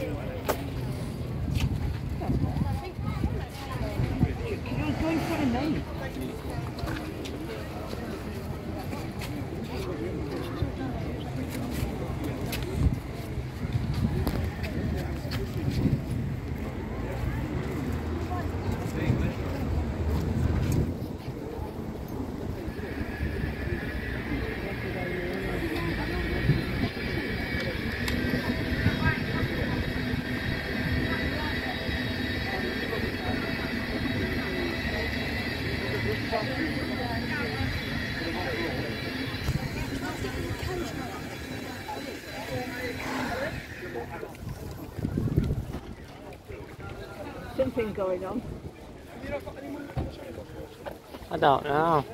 You're Going on. I don't know.